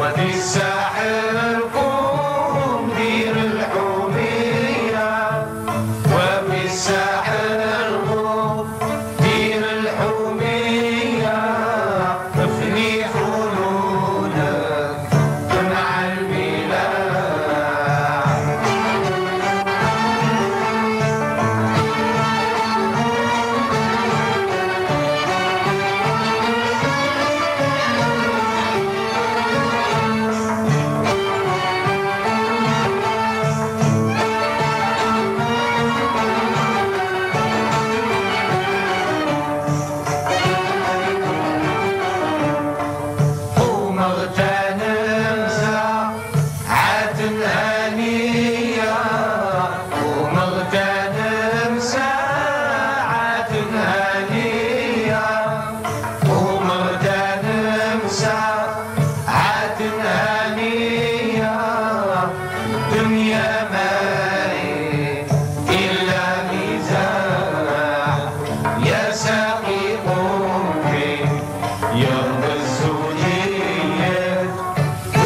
وفي الساحل قوم دير الحومية. وفي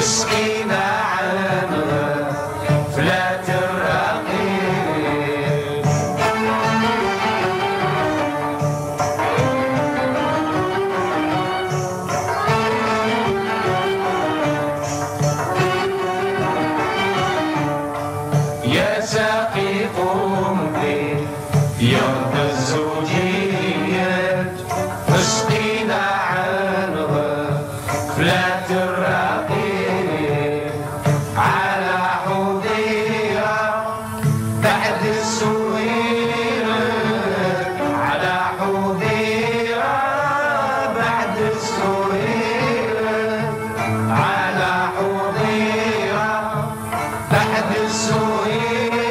وسقينا عنها فلات الرقيب يا ساقي قوم بي يوم الزوجية اسقينا عنها فلات الرقيب السويرة على حذيرة بعد السويرة. على حذيرة بعد السويرة.